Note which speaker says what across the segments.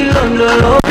Speaker 1: ilondoloza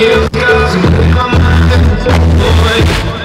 Speaker 1: you, cause my mind boy.